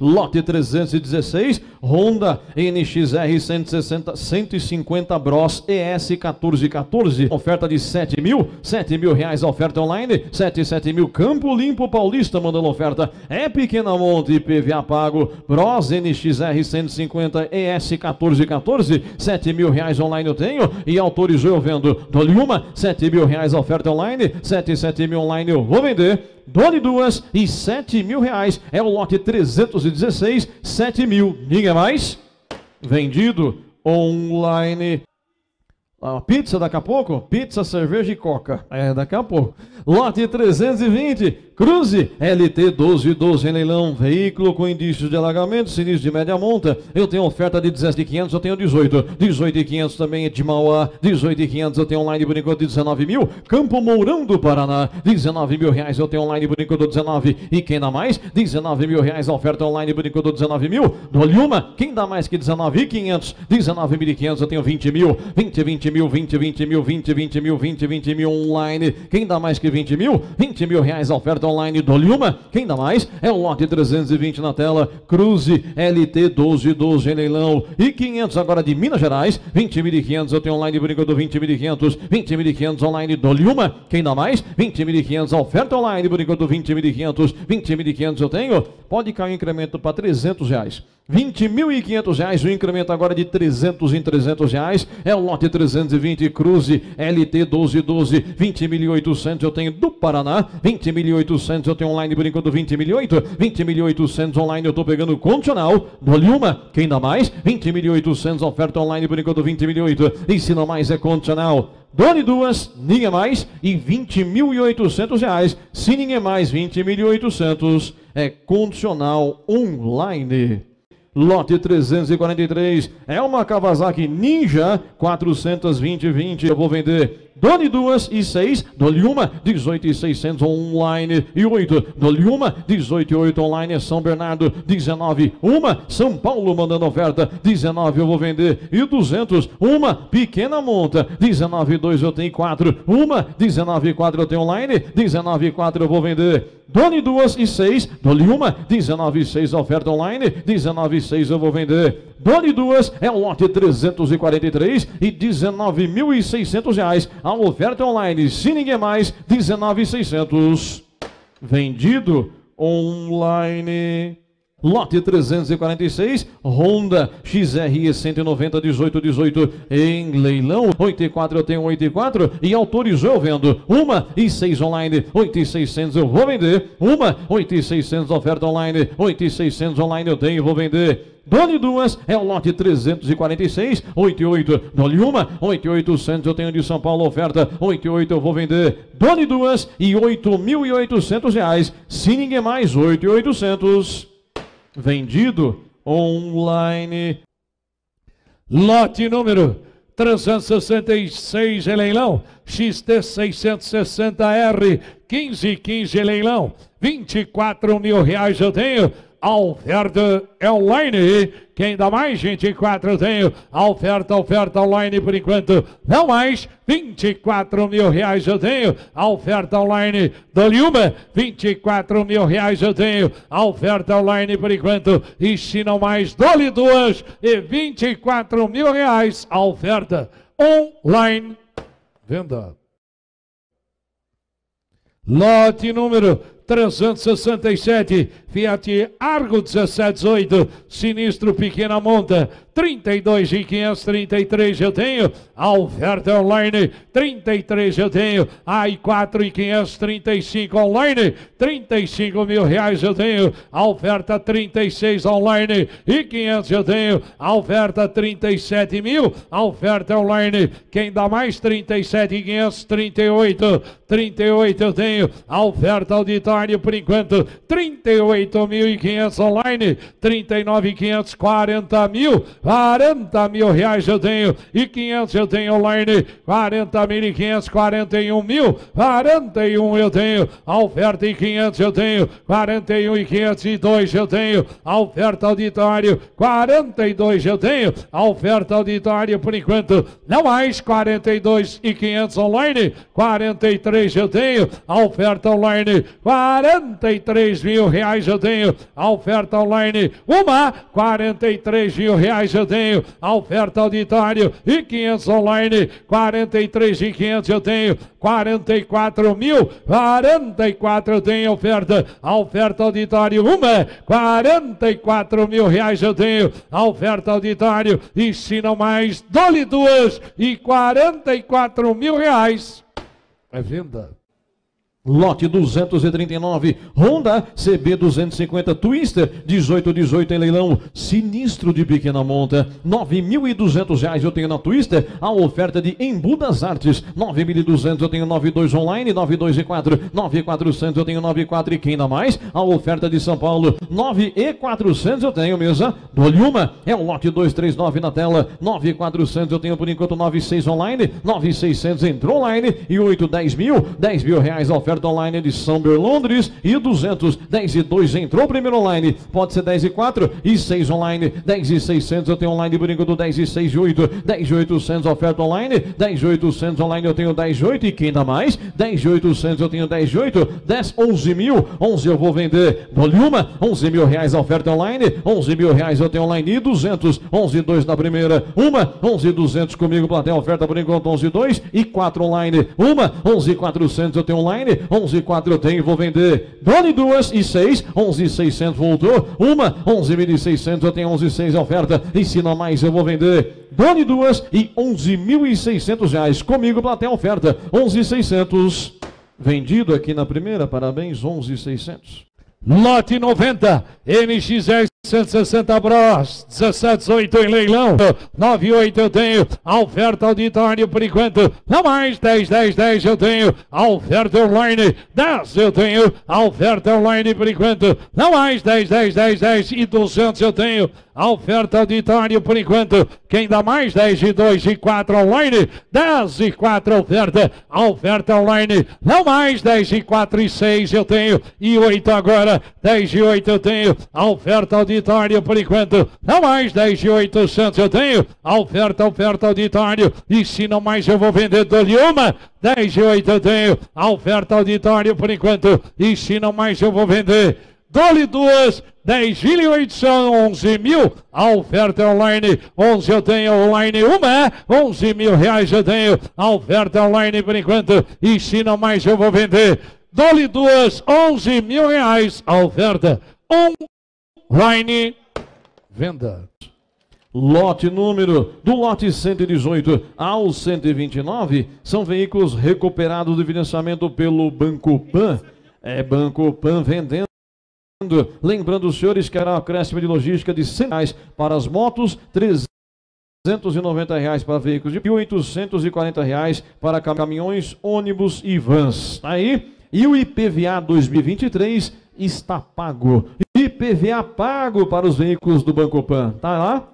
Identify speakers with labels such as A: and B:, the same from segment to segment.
A: Lote 316, Honda NXR 160, 150 Bros ES 1414. Oferta de 7 mil, 7 mil reais oferta online, 7, 7 mil Campo Limpo Paulista mandando oferta. É Pequena Monte, PVA pago, Bros NXR 150 ES 1414. 7 mil reais online eu tenho e autorizou eu vendo. Dole uma, 7 mil reais oferta online, 7, 7 mil online eu vou vender. Dole duas e 7 mil reais. É o lote 316, 7 mil. Ninguém mais? Vendido online. A pizza daqui a pouco? Pizza, cerveja e coca. É, daqui a pouco. Lote 320, Cruze LT 1212 em leilão, veículo com indícios de alagamento, sinistro de média monta. Eu tenho oferta de 17,500, eu tenho 18. 18,500 também é de Mauá. 18,500 eu tenho online por enquanto de 19 mil. Campo Mourão do Paraná, 19 mil reais eu tenho online por enquanto 19. E quem dá mais? 19 mil reais oferta online por enquanto 19 mil. Dole uma, quem dá mais que 19,500? 19.500 eu tenho 20 mil. 20, 20 mil, 20, 20 mil, 20, 20 mil, 20, 20 mil online. Quem dá mais que 20 mil, 20 mil reais a online do Lhuma. Quem dá mais? É o lote 320 na tela. Cruze LT 1212 em leilão. E 500 agora de Minas Gerais. 20.500 eu tenho online por enquanto 20.500. 20.500 online do Lhuma. Quem dá mais? 20.500 a oferta online por enquanto 20.500. 20.500 eu tenho. Pode cair um incremento para 300 reais. 20.500 reais, o incremento agora de 300 em 300 reais, é o lote 320 Cruze LT 1212, 20.800 eu tenho do Paraná, 20.800 eu tenho online por enquanto 20.800, 20.800 online eu tô pegando condicional, dou-lhe uma, quem dá mais? 20.800 oferta online por enquanto 20.800, e se não mais é condicional, Done duas, ninguém mais, e 20.800 reais, se ninguém mais, 20.800 é condicional online. Lote 343 é uma Kawasaki Ninja 420-20. Eu vou vender Dole duas e seis, dole uma, 18 e 600 online e 8, dole uma, 18 e 8 online São Bernardo, 19, uma, São Paulo mandando oferta, 19 eu vou vender e 200, uma pequena monta, 19 e 2 eu tenho 4, uma, 19 e 4 eu tenho online, 19 e 4 eu vou vender. Dole duas e seis, dole uma, 19 e 6 oferta online, 19 e 6 eu vou vender. Dole duas é o lote 343 e 19.600 reais. A oferta online, se ninguém mais, 19.600. Vendido online. Lote 346, Honda XRE 190 18 18 em leilão. 84 eu tenho 84 e autorizou eu vendo. Uma e 6 online, 8 e 600 eu vou vender. Uma, 8 e 600 oferta online, 8 e 600 online eu tenho e vou vender. Dole duas é o lote 346, 88. Dole uma, 8800 eu tenho de São Paulo oferta, 88 eu vou vender. Dole duas e 8.800 reais. Se ninguém mais, 8.800 vendido online.
B: Lote número 366 em leilão, XT 660R, 1515 em leilão, 24 mil reais eu tenho, oferta online. Quem dá mais? 24 eu tenho. A oferta, oferta online por enquanto. Não mais. 24 mil reais eu tenho. A oferta online. Dou-lhe uma. 24 mil reais eu tenho. A oferta online por enquanto. E se não mais, dou-lhe duas. E 24 mil reais. A oferta online. Venda. Lote número 367, Fiat Argo 1718, Sinistro Pequena Monta, 32 e 533 eu tenho, a oferta online, 33 eu tenho, ai 4 e 535 online, 35 mil reais eu tenho, a oferta 36 online e 500 eu tenho, a oferta 37 mil, a oferta online, quem dá mais 37 e 500, 38, 38 eu tenho, a oferta auditória por enquanto, 38.500 online, 39.500, 40 mil, 40 mil reais eu tenho e 500 eu tenho online, 40 mil e 500, 41 mil, 41 eu tenho, a oferta em 500 eu tenho, 41 e 502 eu tenho, a oferta auditório, 42 eu tenho, a oferta auditório por enquanto, não mais, 42 e 500 online, 43 eu tenho, a oferta online, 40 43 mil reais eu tenho. A oferta online, uma, 43 mil reais eu tenho. A oferta auditório e 500 online, 43 e 500 eu tenho. 44 mil, 44 eu tenho oferta. A oferta auditório, uma, 44 mil reais eu tenho. A oferta auditório e mais, dole duas e 44 mil reais. É venda.
A: Lote 239, Honda CB 250 Twister 1818 em leilão, sinistro de pequena monta, 9.200 reais eu tenho na Twister, a oferta de Embu das Artes, 9.200 eu tenho 92 online, 92 e 4, 9.400 eu tenho 94 e quem dá mais? A oferta de São Paulo, 9 e 400 eu tenho mesa, dou-lhe uma, é o lote 239 na tela, 9.400 eu tenho por enquanto 96 online, 9.600 entrou online e 8, 10 mil, 10 mil reais a oferta online de São Londres e 200, 10 e 2 entrou primeiro online, pode ser 10 e 4 e 6 online, 10 e 600 eu tenho online por enquanto 10 e 6 e 8, 10 e 800 oferta online, 10 e 800 online eu tenho 10 e 8 e dá mais? 10 e 800 eu tenho 10 e 8, 10, 11 mil, 11 eu vou vender, dou-lhe uma, 11 mil reais oferta online, 11 mil reais eu tenho online e 200, 11 e 2 na primeira, uma, 11 e 200 comigo, plateia oferta por enquanto 11 e 2 e 4 online, uma, 11 e 400 eu tenho online, 11 4 eu tenho, vou vender. Dole duas e seis, 11 600 voltou. Uma, 11.600 eu tenho 11 6 oferta. Ensina mais, eu vou vender. Dole duas e 11.600 reais. Comigo, plateia oferta, 11.600. Vendido aqui na primeira, parabéns, 11.600.
B: Lote 90, NXS 160 Bros, 178 em leilão, 98 eu tenho, oferta auditório por enquanto, não mais, 10, 10, 10 eu tenho, oferta online, 10 eu tenho, oferta online por enquanto, não mais, 10, 10, 10, 10 e 200 eu tenho, oferta auditório por enquanto, quem dá mais, 10 e 2 e 4 online, 10 e 4 oferta, oferta online, não mais, 10 e 4 e 6 eu tenho, e 8 agora, 10 e 8 eu tenho, oferta auditório auditório por enquanto. Não mais 10 e 800 eu tenho. Oferta, oferta auditório. E se não mais eu vou vender, dou-lhe uma. 10 e 8 eu tenho. Oferta auditório por enquanto. E se não mais eu vou vender. Dole duas, 10.800, 11 mil. A oferta é online, 11 eu tenho online, uma, 11 mil reais eu tenho. A oferta é online por enquanto, e se não mais eu vou vender. Dole duas, 11 mil reais. A oferta, um Line, venda.
A: Lote número do lote 118 ao 129 são veículos recuperados de financiamento pelo Banco Pan. É Banco Pan vendendo. Lembrando os senhores que era acréscimo de logística de 100 reais para as motos, 390 reais para veículos de e 840 reais para caminhões, ônibus e vans. Tá aí? E o IPVA 2023 está pago. IPVA pago para os veículos do Banco Pan. Tá lá?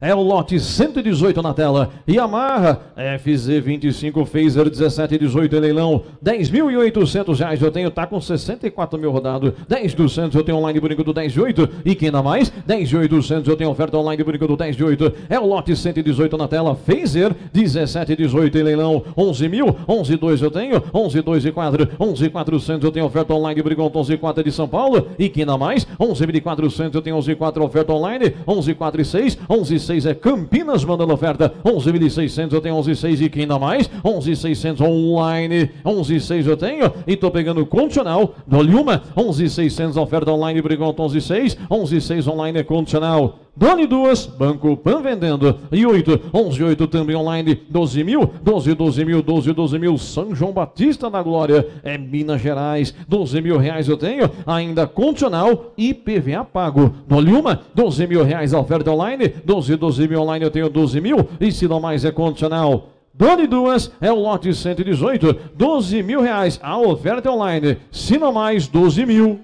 A: É o lote 118 na tela. Yamaha FZ25 Phaser 1718 em leilão. 10.800 reais eu tenho, tá com 64 mil rodado. 10.200 eu tenho online por enquanto 10 de 8. E quem dá mais? 10.800 eu tenho oferta online por enquanto 10 de 8. É o lote 118 na tela. Phaser 1718 em leilão. 11 mil, 11 2 eu tenho. 11 2 e 4. 11 400 eu tenho oferta online enquanto 11 4 é de São Paulo. E quem dá mais? 11.400 eu tenho 11 4 oferta online. 11 4 e 6. 11 6 é Campinas mandando oferta. 11.600 eu tenho 11.6 e quem dá mais? 11.600 online. 11.6 eu tenho e tô pegando condicional. Dou-lhe uma. 11.600 oferta online por enquanto 11.6. 11.6 online é condicional. Dole duas, Banco Pan vendendo. E oito, onze oito também online. 12 mil, 12, 12 mil, 12, 12 mil. São João Batista da Glória. É Minas Gerais. 12 mil reais eu tenho. Ainda condicional e PVA pago. Dole uma, 12 mil reais a oferta online. 12, 12 mil online eu tenho 12 mil. E se não mais é condicional. Dole duas é o lote 118, 12 mil reais. A oferta online. Se não mais, 12 mil.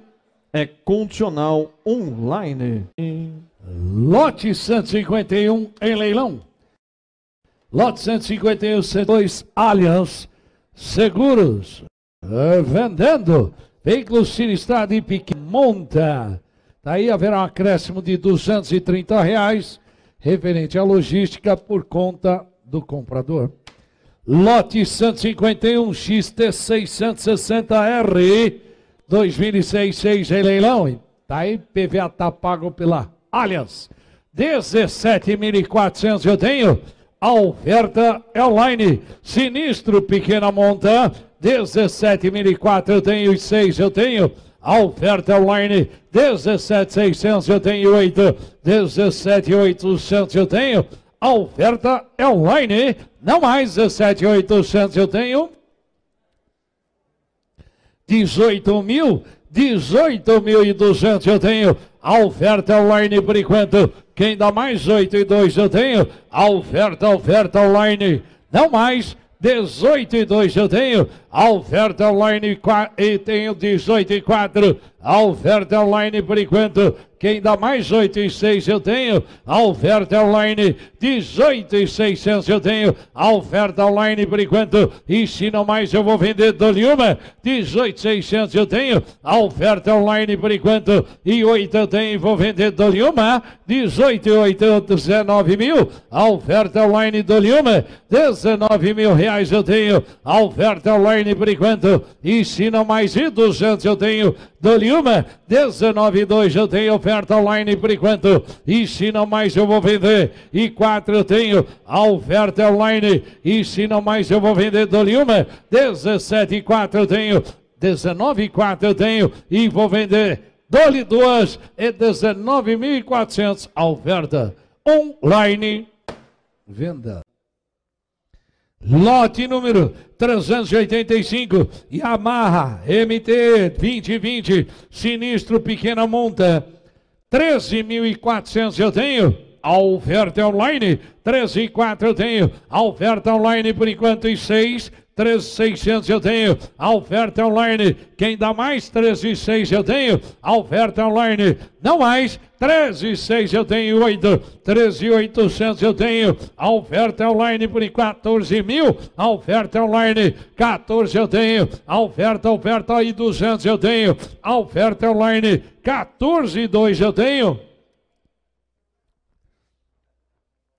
A: É condicional online.
B: Lote 151 em leilão. Lote 151, C2 Allianz Seguros. Uh, vendendo. Veículo sinistrado e pequeno. Monta. Daí haverá um acréscimo de 230 reais referente à logística por conta do comprador. Lote 151 XT660R 2006, 6 em leilão. Tá aí, PVA tá pago pela Allianz. 17.400 eu tenho. A oferta é online. Sinistro, pequena monta. 17.004 eu tenho e 6 eu tenho. A oferta online, 17,600 eu tenho 8, 17,800 eu tenho. A oferta é online, não mais 17,800 eu tenho. 18 mil, 18.200 eu tenho. A oferta online por enquanto. Quem dá mais 8 e 2 eu tenho. A oferta, oferta online. Não mais 18 e 2 eu tenho. A oferta online e tenho 18 e 4. A oferta online por enquanto. Quem dá mais 8 e 6 eu tenho. A oferta online 18 e 600 eu tenho. A oferta online por enquanto. E se não mais eu vou vender dou-lhe uma. 18 600 eu tenho. A oferta online por enquanto. E 8 eu tenho. Vou vender dou-lhe uma. 18 e 8 19 mil. A oferta online dou-lhe uma. 19 mil reais eu tenho. A oferta online por enquanto. E se não mais e 200 eu tenho. Dou-lhe uma. 19 e 2 eu tenho oferta online por enquanto. E se não mais eu vou vender. E 4 eu tenho a oferta online. E se não mais eu vou vender. Dou-lhe uma. 17 e 4 eu tenho. 19 e 4 eu tenho. E vou vender. Dou-lhe duas. E 19.400 a oferta online. Venda. Lote número 385, Yamaha MT 2020, sinistro pequena monta, 13.400 eu tenho. A oferta online, 13 e 4 eu tenho. A oferta online por enquanto em 6, 13,600 eu tenho. A oferta online. Quem dá mais? 13,6 eu tenho. A oferta online. Não mais. 13,6 eu tenho. 8. 13,800 eu tenho. A oferta online por 14 mil. A oferta online. 14 eu tenho. A oferta, oferta aí 200 eu tenho. A oferta online. 14,2 eu tenho.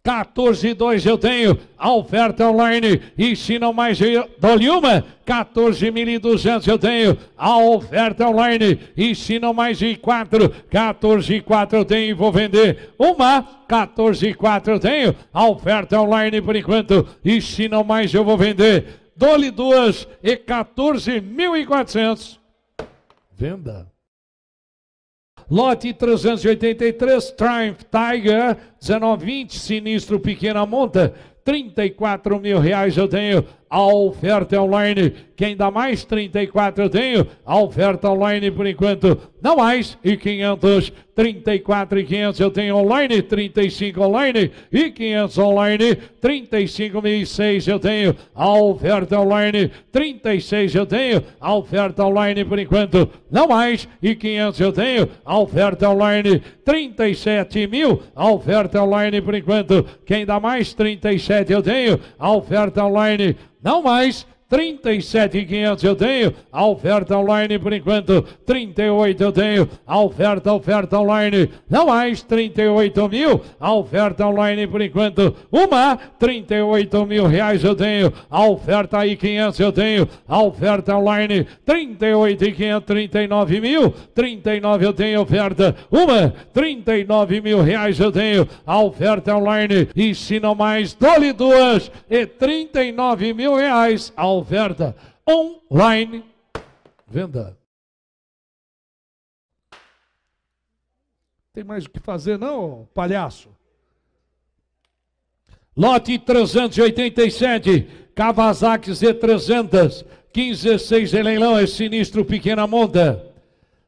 B: 14,2 eu tenho, a oferta online, e se não mais, dou-lhe uma, 14.200 eu tenho, a oferta online, e se não mais e 4, 14,4 eu tenho e vou vender. Uma, 14,4 eu tenho, a oferta online por enquanto, e se não mais eu vou vender, dou-lhe duas e 14.400. Venda. Lote 383, Triumph Tiger, 1920, sinistro pequena monta, 34 mil reais eu tenho. A oferta online, quem dá mais 34 eu tenho. A oferta online por enquanto, não mais. E 500, 34 e 500 eu tenho online, 35 online e 500 online, 35 mil e 6 eu tenho. A oferta online, 36 eu tenho. A oferta online por enquanto, não mais. E 500 eu tenho. A oferta online, 37 mil. A oferta online por enquanto, quem dá mais 37 eu tenho. A oferta online, não mais. 37,500 eu tenho. A oferta online por enquanto. 38 eu tenho. A oferta, oferta online. Não mais. 38 mil. A oferta online por enquanto. Uma. 38 mil reais eu tenho. A oferta aí 500 eu tenho. A oferta online. 38 e 500. 39 mil. 39 eu tenho oferta. Uma. 39 mil reais eu tenho. A oferta online. E se não mais. Dole duas. E 39 mil reais. A oferta online venda. Tem mais o que fazer não, palhaço? Lote 387, Kawasaki Z300, 15 6 em leilão, é sinistro, pequena monta.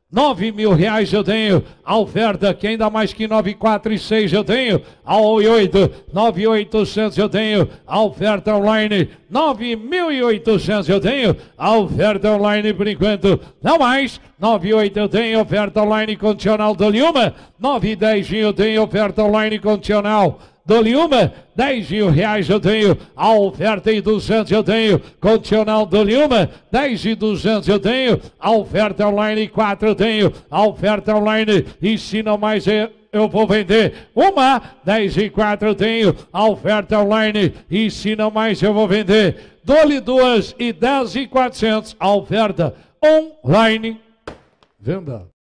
B: Nove mil reais eu tenho, a oferta, que ainda mais que nove, quatro e seis eu tenho, a oito, nove oitocentos eu tenho, a oferta online, nove mil e oitocentos eu tenho, a oferta online por enquanto, não mais, nove oito eu tenho, oferta online condicional do Lima, nove dez eu tenho, oferta online condicional, Dou-lhe uma, 10 mil reais eu tenho. A oferta e 200 eu tenho. Condicional, dou-lhe uma, 10 e 200 eu tenho. A oferta online, 4 eu tenho. A oferta online, e se não mais eu vou vender. Uma, 10 e 4 eu tenho. A oferta online, e se não mais eu vou vender. Dou-lhe duas e 10 e 400. A oferta online. Venda.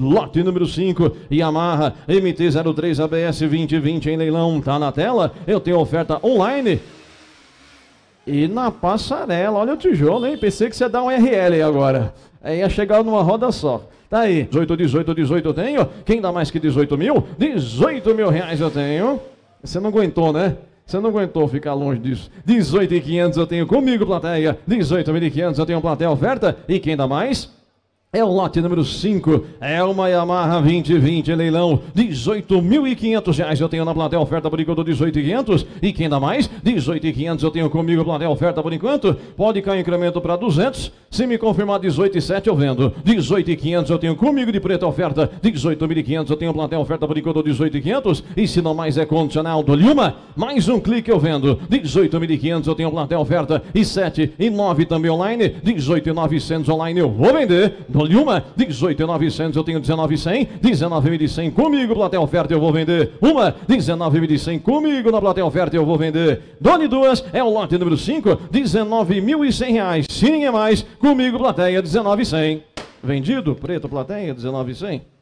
A: Lote número 5, Yamaha MT-03 ABS 2020 em leilão, tá na tela. Eu tenho oferta online. E na passarela, olha o tijolo, hein? Pensei que você ia dar um RL agora. Aí ia chegar numa roda só. Tá aí, 18, 18, 18 eu tenho. Quem dá mais que 18 mil? 18 mil reais eu tenho. Você não aguentou, né? Você não aguentou ficar longe disso. 18.500 eu tenho comigo, plateia. 18.500 eu tenho plateia oferta. E quem dá mais? É o lote número 5, é uma Yamaha 2020 leilão, 18.500 reais. Eu tenho na plateia oferta por enquanto 18.500 e quem dá mais? 18.500 eu tenho comigo plateia oferta por enquanto, pode cair incremento para 200, se me confirmar 18.700 eu vendo, 18.500 eu tenho comigo de preta oferta, 18.500 eu tenho plateia oferta por enquanto 18.500 e se não mais é condicional do Lima, mais um clique eu vendo, 18.500 eu tenho plateia oferta. E 7 e 9 também online, 18.900 online eu vou vender, Dou-lhe uma, 18,900, eu tenho 19,100, 19,100 comigo, plateia oferta, eu vou vender. Uma, 19,100 comigo, na plateia oferta, eu vou vender. Dou-lhe duas, é o lote número 5, 19.100 reais. Se ninguém mais, comigo, plateia, 19,100. Vendido, preto, plateia, 19,100.